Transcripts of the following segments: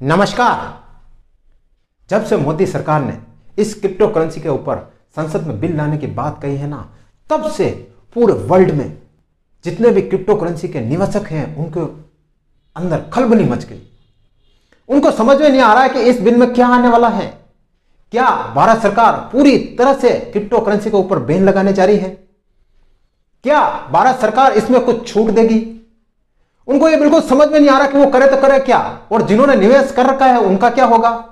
नमस्कार। जब से मोदी सरकार ने इस क्रिप्टो करेंसी के ऊपर संसद में बिल लाने की बात कही है ना, तब से पूरे वर्ल्ड में जितने भी क्रिप्टो करेंसी के निवेशक हैं, उनके अंदर खलबली मच गई। उनको समझ में नहीं आ रहा है कि इस बिल में क्या आने वाला है। क्या भारत सरकार पूरी तरह से क्रिप्टो करेंसी के ऊपर बैन लगाने जा रही है? क्या भारत सरकार इसमें कुछ छूट देगी? उनको ये बिल्कुल समझ में नहीं आ रहा कि वो करे तो करे क्या? और जिन्होंने निवेश कर रखा है, उनका क्या होगा?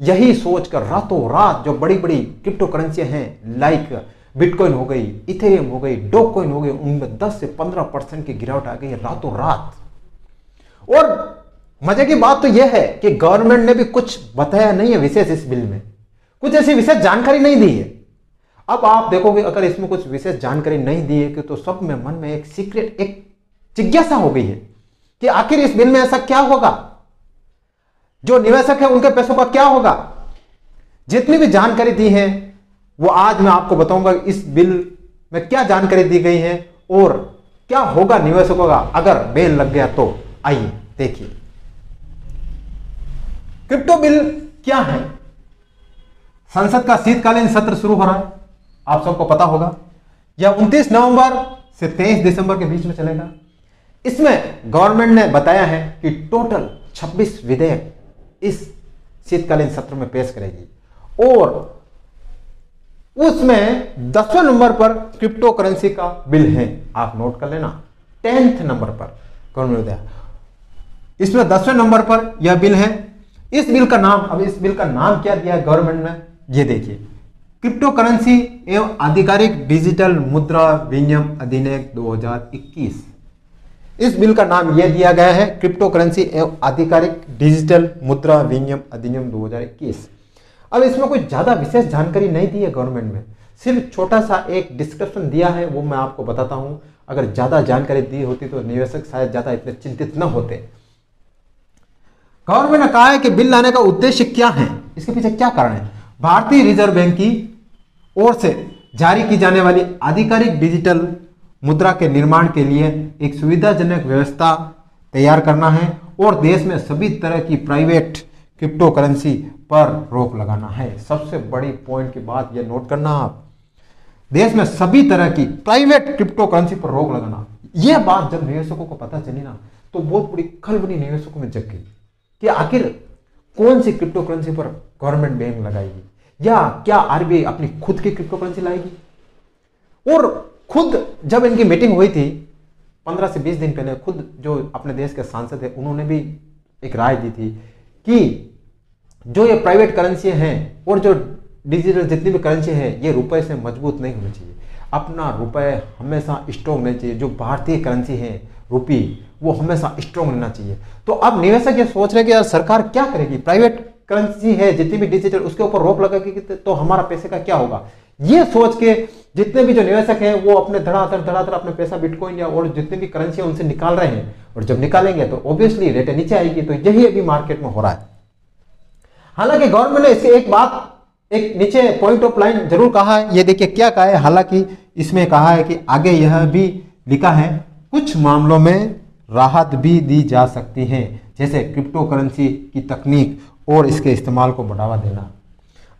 यही सोचकर रातों रात जो बड़ी बड़ी क्रिप्टो करेंसियाँ हैं, लाइक बिटकॉइन हो गई, इथेरियम हो गई डोकॉइन हो गई, उनमें 10 से 15 परसेंट की गिरावट आ गई रातों रात। और मज़े की बात तो यह है कि गवर्नमेंट ने भी कुछ बताया नहीं है विशेष इस बिल में। कुछ ऐसी विशेष जानकारी नहीं दी है। अब आप देखोगे, अगर इसमें कुछ विशेष जानकारी नहीं दी है, कि तो सब में मन में एक सीक्रेट, एक जिज्ञासा हो गई है कि आखिर इस बिल में ऐसा क्या होगा? जो निवेशक है, उनके पैसों का क्या होगा? जितनी भी जानकारी दी है, वो आज मैं आपको बताऊँगा इस बिल में क्या जानकारी दी गई है और क्या होगा निवेशकों का अगर बेल लग गया तो। आइए, देखिए। क्रिप्टो बिल क्या है? संसद का शीतकालीन सत्र शुरू हो रहा है। आप सबको पता होगा। यह 29 नवंबर से 23 दिसंबर के बीच में चलेगा। इसमें गवर्नमेंट ने बताया है कि टोटल 26 विधेयक इस शीतकालीन सत्र में पेश करेगी। और उसमें दसवें नंबर पर क्रिप्टो करेंसी का बिल है। आप नोट कर लेना। टेंथ नंबर पर गवर्नमेंट इसमें दसवें नंबर पर यह बिल है। इस बिल का नाम, अब इस बिल का नाम क्या दिया गवर्नमेंट ने? ये देखिए। क्रिप्टो करेंसी एवं आधिकारिक डिजिटल मुद्रा विनियम अधिनियम 2021 इस बिल का नाम यह दिया गया है क्रिप्टो करेंसी एवं आधिकारिक डिजिटल मुद्रा विनियम अधिनियम 2021 अब इसमें कोई ज़्यादा विशेष जानकारी नहीं दी है गवर्नमेंट में। सिर्फ़ छोटा सा एक डिस्क्रिप्शन दिया है, वो मैं आपको बताता हूँ। अगर ज़्यादा जानकारी दी होती तो निवेशक शायद ज़्यादा इतने चिंतित न होते। गवर्नमेंट ने कहा है कि बिल लाने का उद्देश्य क्या है? इसके पीछे क्या कारण है? भारतीय रिज़र्व बैंक की ओर से जारी की जाने वाली आधिकारिक डिजिटल मुद्रा के निर्माण के लिए एक सुविधाजनक व्यवस्था तैयार करना है और देश में सभी तरह की प्राइवेट क्रिप्टो करेंसी पर रोक लगाना है। सबसे बड़ी पॉइंट की बात यह नोट करना आप। देश में सभी तरह की प्राइवेट क्रिप्टो करेंसी पर रोक लगाना। यह बात जब निवेशकों को पता चली ना तो बहुत बड़ी खलबली निवेशकों में जग गई कि आखिर कौन सी क्रिप्टो करेंसी पर गवर्नमेंट बैंक लगाएगी? या क्या आरबीआई अपनी खुद की क्रिप्टो करेंसी लाएगी? और खुद जब इनकी मीटिंग हुई थी, पंद्रह से बीस दिन पहले खुद जो अपने देश के सांसद है, उन्होंने भी एक राय दी थी कि जो ये प्राइवेट करेंसी हैं और जो डिजिटल जितनी भी करेंसी है, ये रुपए से मज़बूत नहीं होनी चाहिए। अपना रुपए हमेशा स्ट्रॉन्ग रहना चाहिए। जो भारतीय करेंसी है रुपी वो हमेशा स्ट्रॉन्ग रहना चाहिए। तो अब निवेशक ये सोच रहे कि यार सरकार क्या करेगी? प्राइवेट करेंसी है, जितनी भी डिजिटल उसके ऊपर रोक लगेगी तो हमारा पैसे का क्या होगा? ये सोच के जितने भी जो निवेशक हैं, वो अपने धड़ाधड़ धड़ाधड़ अपने पैसा बिटकॉइन या और जितने भी करेंसी है, उनसे निकाल रहे हैं। और जब निकालेंगे तो ऑब्वियसली रेट नीचे आएगी तो यही अभी मार्केट में हो रहा है। हालाँकि गवर्नमेंट ने इसके एक बात, एक नीचे पॉइंट ऑफ़ लाइन ज़रूर कहा है। ये देखिए क्या कहा है, हालाँकि इसमें कहा है कि आगे यह भी लिखा है, कुछ मामलों में राहत भी दी जा सकती है, जैसे क्रिप्टो करेंसी की तकनीक और इसके इस्तेमाल को बढ़ावा देना।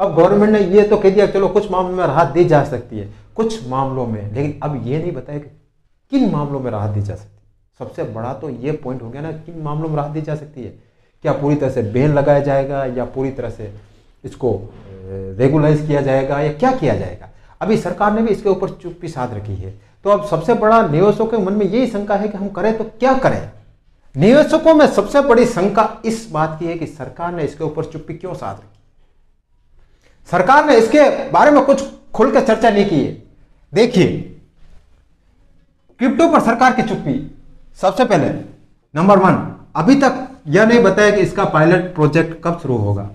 अब गवर्नमेंट ने ये तो कह दिया, चलो कुछ मामलों में राहत दी जा सकती है। कुछ मामलों में, लेकिन अब ये नहीं बताया कि किन मामलों में राहत दी जा सकती है। सबसे बड़ा तो ये पॉइंट हो गया ना, किन मामलों में राहत दी जा सकती है? क्या पूरी तरह से बेन लगाया जाएगा, या पूरी तरह से इसको रेगुलाइज किया जाएगा, या क्या किया जाएगा? अभी सरकार ने भी इसके ऊपर चुप्पी साध रखी है। तो अब सबसे बड़ा निवेशकों के मन में यही शंका है कि हम करें तो क्या करें? निवेशकों में सबसे बड़ी शंका इस बात की है कि सरकार ने इसके ऊपर चुप्पी क्यों साध रखी? सरकार ने इसके बारे में कुछ खुलकर चर्चा नहीं की है। देखिए, क्रिप्टो पर सरकार की चुप्पी। सबसे पहले, नंबर वन, अभी तक यह नहीं बताया कि इसका पायलट प्रोजेक्ट कब शुरू होगा।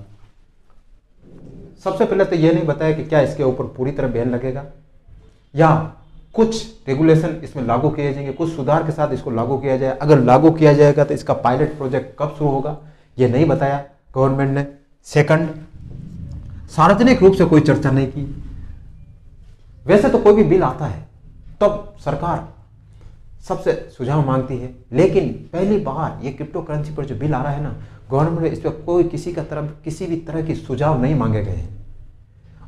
सबसे पहले तो यह नहीं बताया कि क्या इसके ऊपर पूरी तरह बैन लगेगा, या कुछ रेगुलेशन इसमें लागू किए जाएँगे, कुछ सुधार के साथ इसको लागू किया जाए। अगर लागू किया जाएगा तो इसका पायलट प्रोजेक्ट कब शुरू होगा, यह नहीं बताया। गवर्नमेंट ने। सेकंड सार्वजनिक रूप से कोई चर्चा नहीं की। वैसे तो कोई भी बिल आता है, तब तो सरकार सबसे सुझाव मांगती है। लेकिन पहली बार ये क्रिप्टो करेंसी पर जो बिल आ रहा है ना गवर्नमेंट में इस पर कोई किसी का तरफ़, किसी भी तरह की सुझाव नहीं मांगे गए हैं।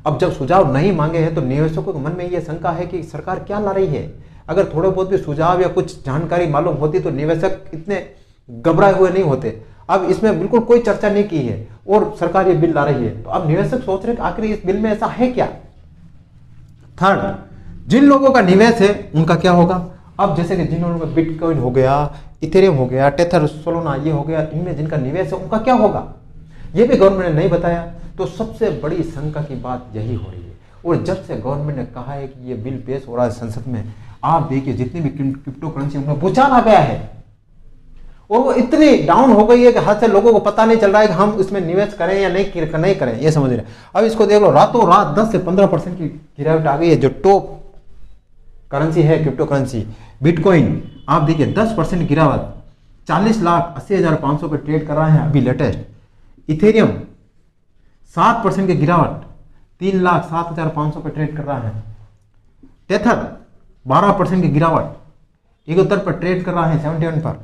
अब जब सुझाव नहीं मांगे हैं तो निवेशकों के मन में यह शंका है कि सरकार क्या ला रही है। अगर थोड़े बहुत भी सुझाव या कुछ जानकारी मालूम होती तो निवेशक इतने घबराए हुए नहीं होते। अब इसमें बिल्कुल कोई चर्चा नहीं की है और सरकार ये बिल ला रही है। तो अब निवेशक सोच रहे आखिर इस बिल में ऐसा है क्या? थर्ड जिन लोगों का निवेश है, उनका क्या होगा? अब जैसे कि जिन लोगों का बिटकॉइन हो गया इथेरियम हो गया टेथर सोलोना ये हो गया, इनमें जिनका निवेश है, उनका क्या होगा? ये भी गवर्नमेंट ने नहीं बताया। तो सबसे बड़ी शंका की बात यही हो रही है। और जब से गवर्नमेंट ने कहा है कि ये बिल पेश हो रहा है संसद में, आप देखिए जितनी भी क्रिप्टो करेंसी उनमें भूचाल गया है और वो इतनी डाउन हो गई है कि हाथ से लोगों को पता नहीं चल रहा है कि हम इसमें निवेश करें या नहीं नहीं करें, ये समझ रहे अब इसको देख लो, रातों रात 10 से 15 परसेंट की गिरावट आ गई है, जो टॉप करेंसी है क्रिप्टो करेंसी बिटकॉइन आप देखिए 10 परसेंट गिरावट 40 लाख अस्सी हज़ार पाँच सौ ट्रेड कर रहे हैं अभी लेटेस्ट इथेरियम, सात परसेंट की गिरावट, तीन लाख सात हज़ार पाँच सौ ट्रेड कर रहा है। टेथर बारह परसेंट की गिरावट, इकहत्तर पर ट्रेड कर रहा है सेवेंटी वन पर।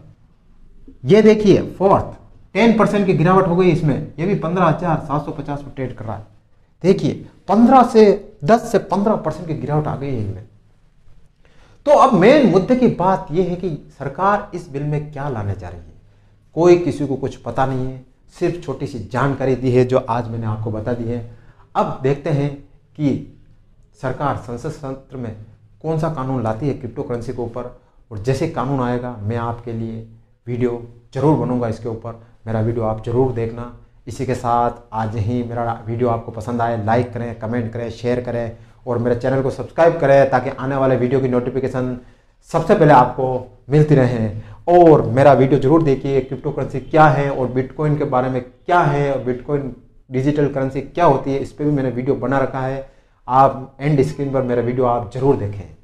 ये देखिए फोर्थ टेन परसेंट की गिरावट हो गई इसमें। ये भी पंद्रह हज़ार सात सौ पचास पर ट्रेड कर रहा है। देखिए, पंद्रह से दस से पंद्रह परसेंट की गिरावट आ गई है इनमें तो अब मेन मुद्दे की बात यह है कि सरकार इस बिल में क्या लाने जा रही है? कोई किसी को कुछ पता नहीं है। सिर्फ़ छोटी सी जानकारी दी है जो आज मैंने आपको बता दी है। अब देखते हैं कि सरकार संसद सत्र में कौन सा कानून लाती है क्रिप्टो करेंसी के ऊपर? और जैसे कानून आएगा, मैं आपके लिए वीडियो ज़रूर बनूँगा इसके ऊपर। मेरा वीडियो आप ज़रूर देखना। इसी के साथ आज ही मेरा वीडियो आपको पसंद आए लाइक करें कमेंट करें शेयर करें और मेरे चैनल को सब्सक्राइब करें ताकि आने वाले वीडियो की नोटिफिकेशन सबसे पहले आपको मिलती रहे। और मेरा वीडियो ज़रूर देखिए क्रिप्टो करेंसी क्या है और बिटकॉइन के बारे में क्या है और बिटकॉइन डिजिटल करेंसी क्या होती है, इस पर भी मैंने वीडियो बना रखा है। आप एंड स्क्रीन पर मेरा वीडियो आप ज़रूर देखें।